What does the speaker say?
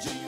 G